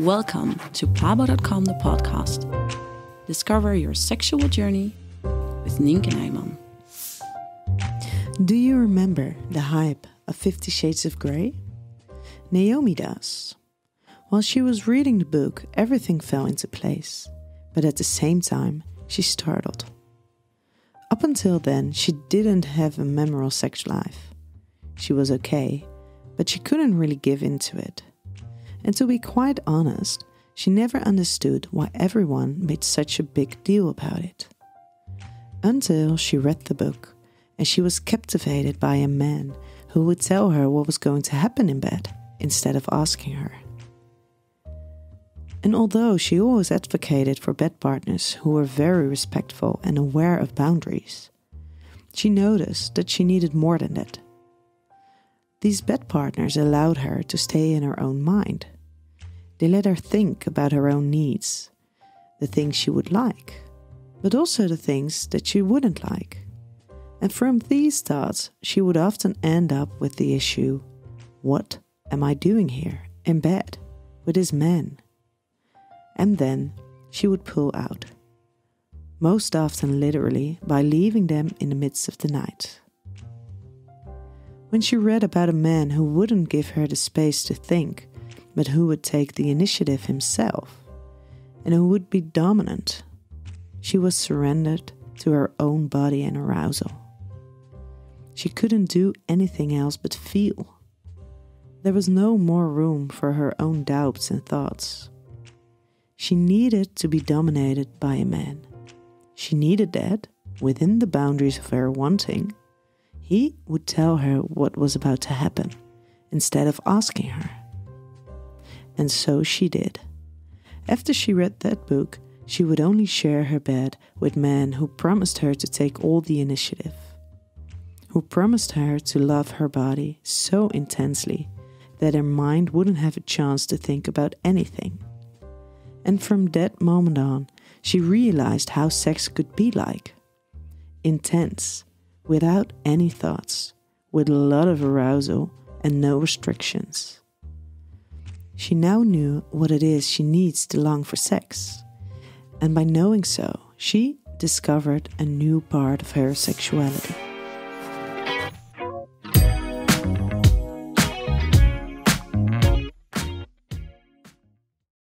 Welcome to Pabo.com, the podcast. Discover your sexual journey with Nynke Nijman. Do you remember the hype of Fifty Shades of Grey? Naomi does. While she was reading the book, everything fell into place, but at the same time, she startled. Up until then, she didn't have a memorable sex life. She was okay, but she couldn't really give into it. And to be quite honest, she never understood why everyone made such a big deal about it. Until she read the book, and she was captivated by a man who would tell her what was going to happen in bed instead of asking her. And although she always advocated for bed partners who were very respectful and aware of boundaries, she noticed that she needed more than that. These bed partners allowed her to stay in her own mind. They let her think about her own needs, the things she would like, but also the things that she wouldn't like. And from these thoughts, she would often end up with the issue What am I doing here in bed with this man? and then she would pull out, most often literally by leaving them in the midst of the night. When she read about a man who wouldn't give her the space to think, but who would take the initiative himself, and who would be dominant, she was surrendered to her own body and arousal. She couldn't do anything else but feel. There was no more room for her own doubts and thoughts. She needed to be dominated by a man. She needed that, within the boundaries of her wanting, he would tell her what was about to happen instead of asking her. And so she did. After she read that book, she would only share her bed with men who promised her to take all the initiative, who promised her to love her body so intensely that her mind wouldn't have a chance to think about anything. And from that moment on, she realized how sex could be like intense, without any thoughts, with a lot of arousal and no restrictions. She now knew what it is she needs to long for sex, and by knowing so, she discovered a new part of her sexuality.